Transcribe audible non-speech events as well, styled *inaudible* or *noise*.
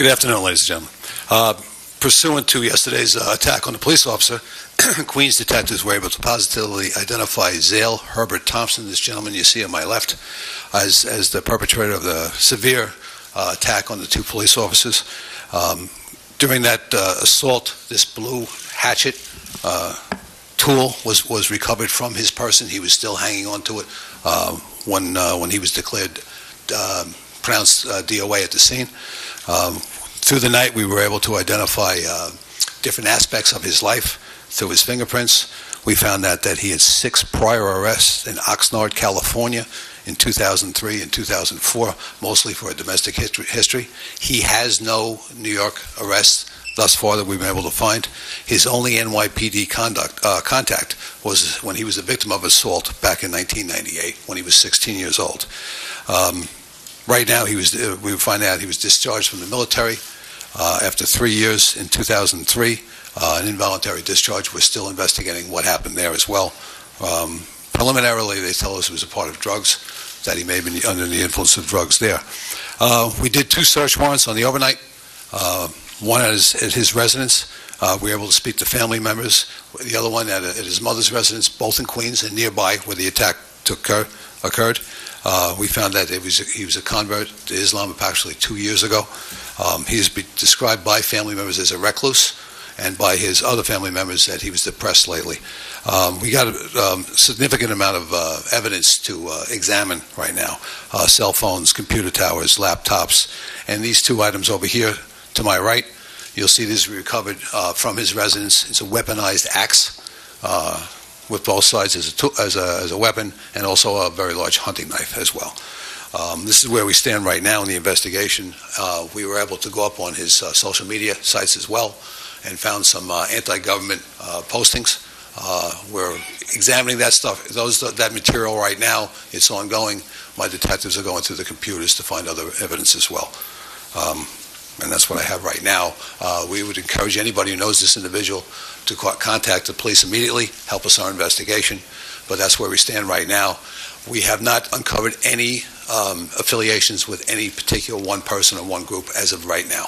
Good afternoon, ladies and gentlemen. Uh, Pursuant to yesterday's uh, attack on the police officer, *coughs* Queens detectives were able to positively identify Zale Herbert Thompson, this gentleman you see on my left, as, as the perpetrator of the severe uh, attack on the two police officers. Um, During that uh, assault, this blue hatchet uh, tool was, was recovered from his person. He was still hanging onto it uh, when, when he was declared, um, pronounced uh, DOA at the scene. Um, through the night, we were able to identify uh, different aspects of his life through his fingerprints. We found out that he had six prior arrests in Oxnard, California in 2003 and 2004, mostly for a domestic history. He has no New York arrests thus far that we've been able to find. His only NYPD conduct, uh, contact was when he was a victim of assault back in 1998 when he was 16 years old. Um, right now, he was, uh, we find out he was discharged from the military uh, after three years in 2003, uh, an involuntary discharge. We're still investigating what happened there as well. Um, preliminarily, they tell us it was a part of drugs, that he may have been under the influence of drugs there. Uh, we did two search warrants on the overnight, uh, one at his, at his residence. Uh, we were able to speak to family members. The other one at, at his mother's residence, both in Queens and nearby where the attack took, occurred. Uh, we found that was, he was a convert to Islam approximately two years ago. Um, he is be described by family members as a recluse, and by his other family members that he was depressed lately. Um, we got a um, significant amount of uh, evidence to uh, examine right now uh, cell phones, computer towers, laptops, and these two items over here to my right. You'll see this recovered uh, from his residence. It's a weaponized axe uh, with both sides as a, tool, as, a, as a weapon and also a very large hunting knife as well. Um, this is where we stand right now in the investigation. Uh, we were able to go up on his uh, social media sites as well and found some uh, anti-government uh, postings. Uh, we're examining that stuff, those that material right now. It's ongoing. My detectives are going through the computers to find other evidence as well. Um, and that's what I have right now. Uh, we would encourage anybody who knows this individual to contact the police immediately, help us our investigation. But that's where we stand right now. We have not uncovered any um, affiliations with any particular one person or one group as of right now.